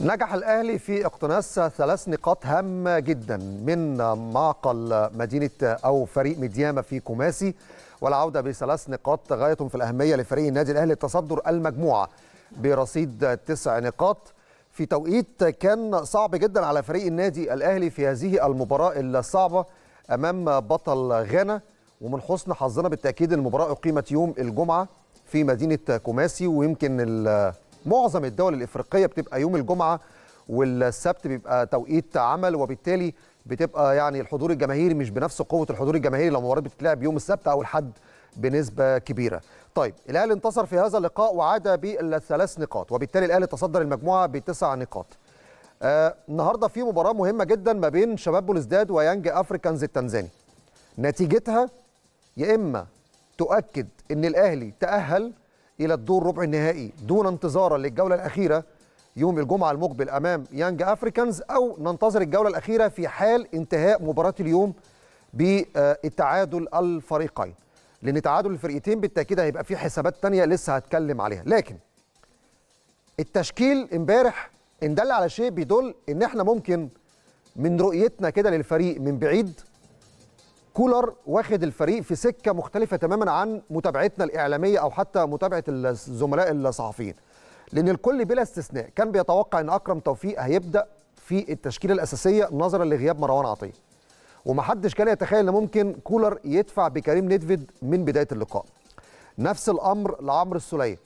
نجح الأهلي في اقتناص ثلاث نقاط هامة جدا من معقل مدينة أو فريق ميدياما في كوماسي والعودة بثلاث نقاط غاية في الأهمية لفريق النادي الأهلي التصدر المجموعة برصيد تسع نقاط. في توقيت كان صعب جدا على فريق النادي الأهلي في هذه المباراة الصعبة أمام بطل غانا. ومن حسن حظنا بالتأكيد المباراة أقيمت يوم الجمعة في مدينة كوماسي ويمكن معظم الدول الإفريقية بتبقى يوم الجمعة والسبت بيبقى توقيت عمل وبالتالي بتبقى يعني الحضور الجماهيري مش بنفس قوة الحضور الجماهيري لو المباراه بتتلعب يوم السبت أو الحد بنسبة كبيرة. طيب الأهلي انتصر في هذا اللقاء وعاد بالثلاث نقاط وبالتالي الأهلي تصدر المجموعة بتسع نقاط. آه النهارده في مباراة مهمة جدا ما بين شباب بولزداد ويانج أفريكانز التنزاني. نتيجتها يا إما تؤكد إن الأهلي تأهل إلى الدور ربع النهائي دون انتظارا للجولة الأخيرة يوم الجمعة المقبل أمام يانج افريكانز أو ننتظر الجولة الأخيرة في حال انتهاء مباراة اليوم بالتعادل الفريقين. لأن تعادل الفريقين بالتأكيد هيبقى فيه حسابات تانية لسه هتكلم عليها. لكن التشكيل امبارح ان دل على شيء بيدل إن إحنا ممكن من رؤيتنا كده للفريق من بعيد كولر واخد الفريق في سكة مختلفة تماما عن متابعتنا الإعلامية أو حتى متابعة الزملاء الصحفيين. لأن الكل بلا استثناء كان بيتوقع إن أكرم توفيق هيبدأ في التشكيلة الأساسية نظرا لغياب مروان عطية. ومحدش كان يتخيل إن ممكن كولر يدفع بكريم نيدفيد من بداية اللقاء. نفس الأمر لعمرو السولية.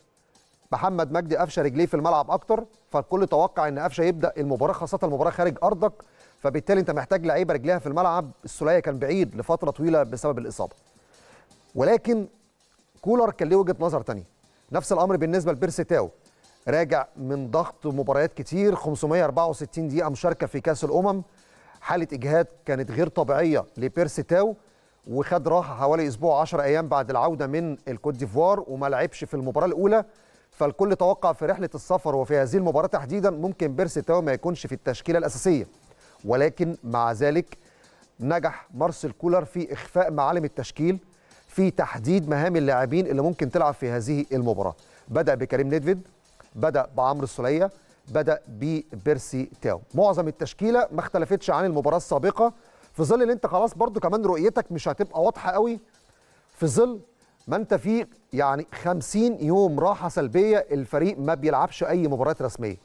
محمد مجدي قفشه رجليه في الملعب أكتر فالكل توقع إن قفشه يبدأ المباراة خاصة المباراة خارج أرضك فبالتالي أنت محتاج لعيبة رجليها في الملعب السوليه كان بعيد لفترة طويلة بسبب الإصابة. ولكن كولر كان له وجهة نظر ثانية نفس الأمر بالنسبة لبيرسي تاو. راجع من ضغط مباريات كتير 564 دقيقة مشاركة في كأس الأمم. حالة إجهاد كانت غير طبيعية لبيرسي تاو وخد راحة حوالي أسبوع 10 أيام بعد العودة من الكوت ديفوار وما لعبش في المباراة الأولى. فالكل توقع في رحلة السفر وفي هذه المباراة تحديدا ممكن بيرسي تاو ما يكونش في التشكيلة الأساسية. ولكن مع ذلك نجح مارسيل كولر في إخفاء معالم التشكيل في تحديد مهام اللاعبين اللي ممكن تلعب في هذه المباراة. بدأ بكريم نيدفيد بدأ بعمرو السولية بدأ ببيرسي تاو. معظم التشكيلة ما اختلفتش عن المباراة السابقة. في ظل ان انت خلاص برضو كمان رؤيتك مش هتبقى واضحة قوي. في ظل ما انت في يعني 50 يوم راحة سلبية الفريق ما بيلعبش أي مباريات رسمية.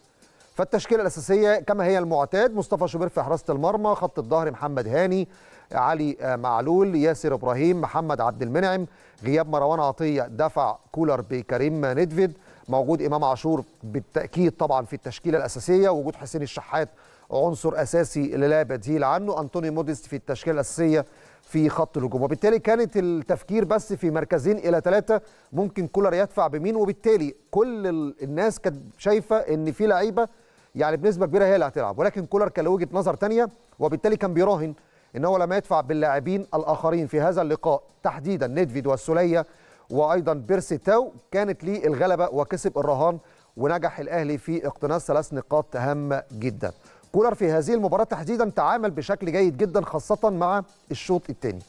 فالتشكيلة الأساسية كما هي المعتاد مصطفى شوبير في حراسة المرمى خط الظهر محمد هاني علي معلول ياسر إبراهيم محمد عبد المنعم غياب مروان عطية دفع كولر بكريم ندفيد موجود إمام عاشور بالتأكيد طبعا في التشكيلة الأساسية وجود حسين الشحات عنصر أساسي لا بديل عنه انطوني موديست في التشكيلة الأساسية في خط الهجوم. وبالتالي كانت التفكير بس في مركزين إلى ثلاثة ممكن كولر يدفع بمين وبالتالي كل الناس كانت شايفة إن في لعيبة يعني بنسبة كبيرة هي اللي هتلعب. ولكن كولر كان له وجهة نظر ثانية وبالتالي كان بيراهن إن هو لما يدفع باللاعبين الآخرين في هذا اللقاء. تحديدا نيدفيد والسولية وأيضا بيرسي تاو كانت ليه الغلبة وكسب الرهان ونجح الأهلي في اقتناص ثلاث نقاط هامه جدا. كولر في هذه المباراة تحديدا تعامل بشكل جيد جدا خاصة مع الشوط الثاني.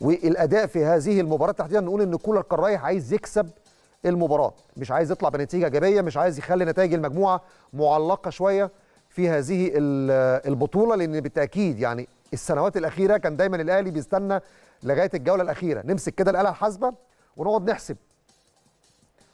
والأداء في هذه المباراة تحديدا نقول إن كولر كان رايح عايز يكسب المباراة. مش عايز يطلع بنتيجة إيجابية مش عايز يخلي نتائج المجموعة معلقة شوية في هذه البطولة لأن بالتأكيد يعني السنوات الأخيرة كان دايما الأهلي بيستنى لغاية الجولة الأخيرة. نمسك كده الاله الحاسبة ونقعد نحسب.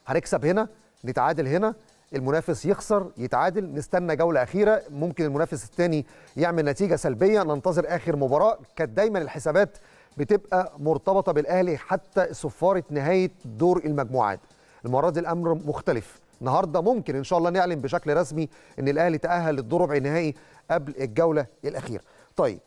هنكسب هنا؟ نتعادل هنا؟ المنافس يخسر يتعادل. نستنى جولة أخيرة. ممكن المنافس الثاني يعمل نتيجة سلبية. ننتظر آخر مباراة. كانت دايما الحسابات بتبقى مرتبطة بالأهلي حتى صفارة نهاية دور المجموعات. المرة دي الأمر مختلف. النهارده ممكن إن شاء الله نعلن بشكل رسمي إن الأهلي تأهل للدور ربع النهائي قبل الجولة الأخيرة. طيب.